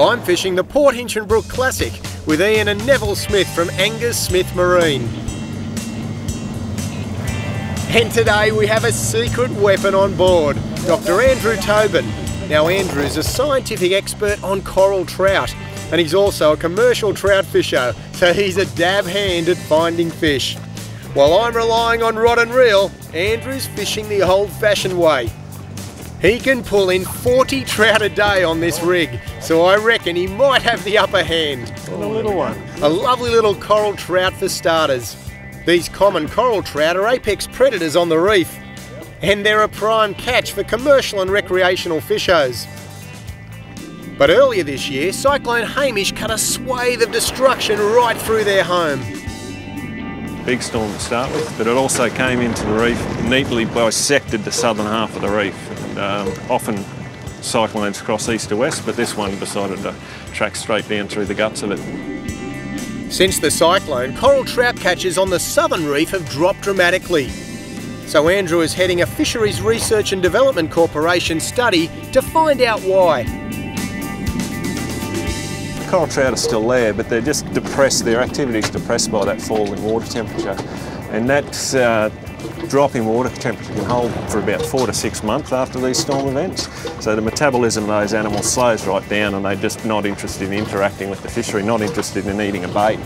I'm fishing the Port Hinchinbrook Classic with Ian and Neville Smith from Angus Smith Marine. And today we have a secret weapon on board, Dr Andrew Tobin. Now Andrew's a scientific expert on coral trout and he's also a commercial trout fisher, so he's a dab hand at finding fish. While I'm relying on rod and reel, Andrew's fishing the old-fashioned way. He can pull in 40 trout a day on this rig, so I reckon he might have the upper hand. And a little one. A lovely little coral trout for starters. These common coral trout are apex predators on the reef, and they're a prime catch for commercial and recreational fishers. But earlier this year, Cyclone Hamish cut a swathe of destruction right through their home. Big storm to start with, but it also came into the reef, neatly bisected the southern half of the reef. And, um, often cyclones cross east to west, but this one decided to track straight down through the guts of it. Since the cyclone, coral trout catches on the southern reef have dropped dramatically. So Andrew is heading a Fisheries Research and Development Corporation study to find out why coral trout are still there, but they're just depressed, their activity is depressed by that fall in water temperature. And that uh, drop in water temperature can hold for about four to six months after these storm events. So the metabolism of those animals slows right down and they're just not interested in interacting with the fishery, not interested in eating a bait.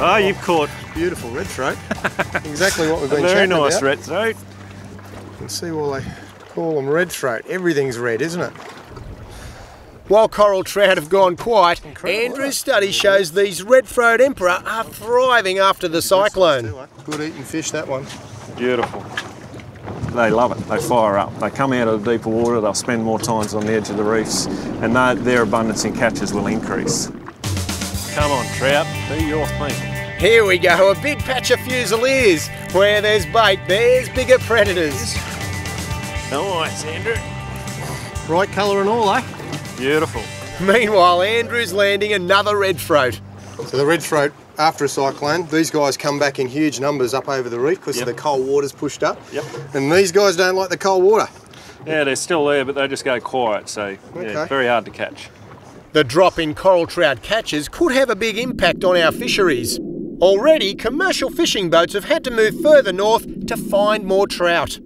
Oh, you've caught beautiful red throat. exactly what we've been Very nice about. red eh? throat. You can see why they call them red throat. Everything's red, isn't it? While coral trout have gone quiet, Incredible, Andrew's study shows these red-throat emperor are thriving after the cyclone. Good eating fish, that one. Beautiful. They love it. They fire up. They come out of the deeper water. They'll spend more times on the edge of the reefs, and their abundance in catches will increase. Come on, trout. Do your thing. Here we go. A big patch of fusiliers. Where there's bait, there's bigger predators. Nice, Andrew. Right colour and all, eh? Beautiful. Meanwhile, Andrew's landing another red throat. So the red throat, after a cyclone, these guys come back in huge numbers up over the reef because yep. the cold water's pushed up. Yep. And these guys don't like the cold water. Yeah, they're still there, but they just go quiet, so okay. yeah, very hard to catch. The drop in coral trout catches could have a big impact on our fisheries. Already, commercial fishing boats have had to move further north to find more trout.